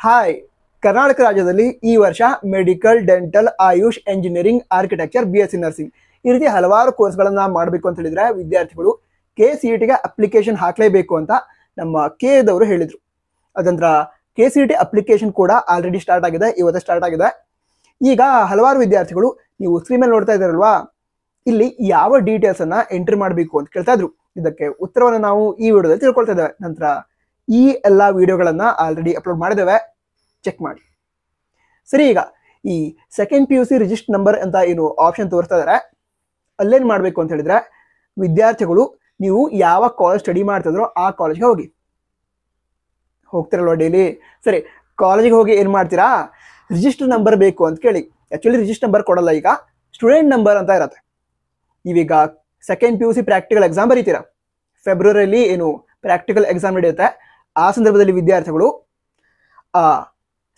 Hi Karnataka ರಾಜ್ಯದಲ್ಲಿ ಈ ವರ್ಷ medical dental AYUSH engineering architecture B S C nursing ಈ ರೀತಿ ಹಲವಾರು ಕೋರ್ಸ್ಗಳನ್ನು ಮಾಡಬೇಕು ಅಂತ ಹೇಳಿದ್ರೆ ವಿದ್ಯಾರ್ಥಿಗಳು ಕೆ ಸಿ ಇ ಟಿಗೆ ಅಪ್ಲಿಕೇಶನ್ ಹಾಕಲೇಬೇಕು ಅಂತ ನಮ್ಮ ಕೆ ದವರು ಹೇಳಿದ್ರು. ಅದಂತರ K C E T application ಕೂಡ ಆಲ್ರೆಡಿ ಸ್ಟಾರ್ಟ್ ಆಗಿದೆ, ಇವತ್ತು ಸ್ಟಾರ್ಟ್ ಆಗಿದೆ. ಈಗ ಹಲವಾರು ವಿದ್ಯಾರ್ಥಿಗಳು ನೀವು ಸ್ಕ್ರೀನ್ ಮೇಲೆ ನೋಡ್ತಾ ಇದ್ದಾರಲ್ವಾ? ಇಲ್ಲಿ ಯಾವ ಡೀಟೇಲ್ಸ್ ಅನ್ನ ಎಂಟ್ರಿ ಮಾಡಬೇಕು ಅಂತ ಕೇಳ್ತಾ ಇದ್ರು. ಇದಕ್ಕೆ ಉತ್ತರವನ್ನು ನಾವು ಈ ವಿಡಿಯೋದಲ್ಲಿ ತಿಳ್ಕೊಳ್ತಾ ಇದ್ದೇವೆ. ನಂತರ ಈ ಎಲ್ಲ ವಿಡಿಯೋಗಳನ್ನು ಆಲ್ರೆಡಿ ಅಪ್ಲೋಡ್ ಮಾಡಿದ್ದೇವೆ. ಚೆಕ್ ಮಾಡಿ. ಸರಿ, ಈಗ ಈ second P U C register number ಅಂತ ಏನು ಆಪ್ಷನ್ ತೋರಿಸ್ತಾ ಇದ್ದಾರೆ ಅಲ್ಲೇನು ಮಾಡಬೇಕು ಅಂತ ಹೇಳಿದ್ರೆ, ವಿದ್ಯಾರ್ಥಿಗಳು ನೀವು ಯಾವ ಕಾಲೇಜ್ ಸ್ಟಡಿ ಮಾಡ್ತಿದ್ರೋ ಆ ಕಾಲೇಜ್ಗೆ ಹೋಗಿ. ಹೋಗ್ತಿರಲ್ವ ಡೈಲಿ ಸರಿ ಕಾಲೇಜಿಗೆ ಹೋಗಿ ಏನು ಮಾಡ್ತೀರಾ? ರಿಜಿಸ್ಟರ್ ನಂಬರ್ ಬೇಕು ಅಂತ ಕೇಳಿ. ಆ್ಯಕ್ಚುಲಿ ರಿಜಿಸ್ಟರ್ ನಂಬರ್ ಕೊಡಲ್ಲ ಈಗ ಸ್ಟೂಡೆಂಟ್ ನಂಬರ್ ಅಂತ ಇರತ್ತೆ. ನೀವೀಗ second P U C practical exam ಬರೀತೀರಾ? ಫೆಬ್ರವರಿಯಲ್ಲಿ ಏನು ಪ್ರಾಕ್ಟಿಕಲ್ ಎಕ್ಸಾಮ್ ನಡೆಯುತ್ತೆ. ಆ ಸಂದರ್ಭದಲ್ಲಿ ವಿದ್ಯಾರ್ಥಿಗಳು, ಆ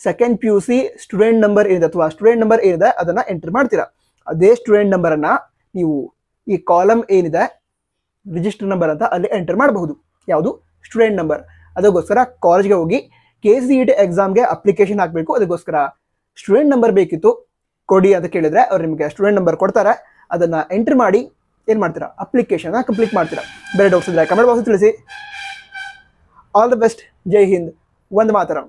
second P U C student number ಏನಿದೆ ಅಥವಾ ಸ್ಟೂಡೆಂಟ್ ನಂಬರ್ ಏನಿದೆ ಅದನ್ನ ಎಂಟರ್ ಮಾಡ್ತೀರಾ. ಅದೇ ಸ್ಟೂಡೆಂಟ್ ನಂಬರನ್ನು ನೀವು ಈ ಕಾಲಮ್ ಏನಿದೆ ರಿಜಿಸ್ಟರ್ ನಂಬರ್ ಅಂತ ಅಲ್ಲಿ ಎಂಟರ್ ಮಾಡಬಹುದು. ಯಾವುದು? ಸ್ಟೂಡೆಂಟ್ ನಂಬರ್ ಅದಕ್ಕೋಸ್ಕರ ಕಾಲೇಜ್ಗೆ ಹೋಗಿ ಕೆ ಸಿ ಇ ಟಿ ಎಕ್ಸಾಮ್ಗೆ ಅಪ್ಲಿಕೇಶನ್ ಹಾಕಬೇಕು. ಅದಕ್ಕೋಸ್ಕರ ಸ್ಟೂಡೆಂಟ್ ನಂಬರ್ ಬೇಕಿತ್ತು, ಕೊಡಿ ಅಂತ ಕೇಳಿದ್ರೆ ಅವ್ರು ನಿಮಗೆ ಸ್ಟೂಡೆಂಟ್ ನಂಬರ್ ಕೊಡ್ತಾರೆ. ಅದನ್ನ ಎಂಟ್ರ್ ಮಾಡಿ ಏನು ಮಾಡ್ತೀರಾ? ಅಪ್ಲಿಕೇಶನ್ ಕಂಪ್ಲೀಟ್ ಮಾಡ್ತೀರಾ. ಬೇರೆ ಡೌಟ್ಸ್ ಇದ್ರೆ ಕಮೆಂಟ್ ಬಾಕ್ಸ್ ತಿಳಿಸಿ. ಆಲ್ ದ ಬೆಸ್ಟ್ ಜೈ ಹಿಂದ್ ಒಂದು ಮಾತರಂ